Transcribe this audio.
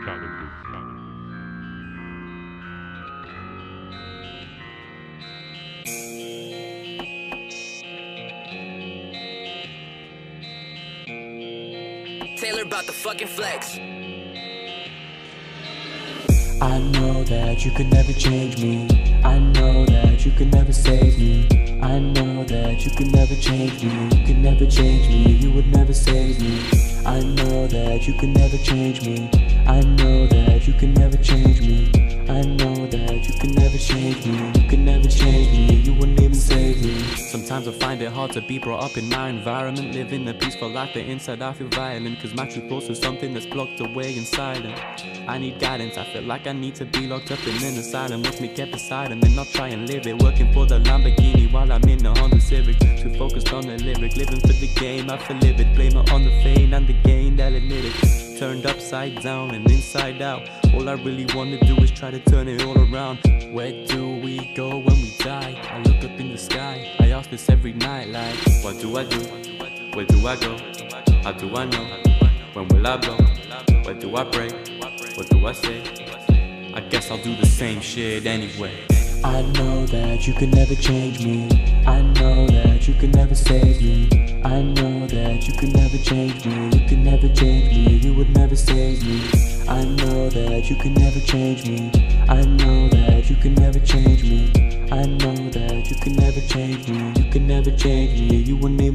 Taylor about the fucking flex. I know that you could never change me. I know that you could never save me. I know that you could never change me. You could never change me. You would never save me. I know that you can never change me. I know that you can never change me. I know that you can never change me. You could never change me. You wouldn't me. Sometimes I find it hard to be brought up in my environment Living a peaceful life but inside I feel violent Cause my true thoughts are something that's blocked away in silence. I need guidance, I feel like I need to be locked up in an asylum. Watch me get beside and then I'll try and live it. Working for the Lamborghini while I'm in the Honda Civic. Too focused on the lyric, living for the game I feel livid, blame it on the fame and the gain, they'll admit it. Turned upside down and inside out. All I really wanna do is try to turn it all around. Where do we go when we die? I look up in the sky, Ask this every night like What do I do? Where do I go? How do I know? When will I blow? Where do I pray? What do I say? I guess I'll do the same shit anyway I know that you could never change me. I know that you could never save me. I know that you could never change me. You could never change me. You would never save me. I know that you could never change me. I know that you could never change me. I know that you can never change me. You can never change me. You save me.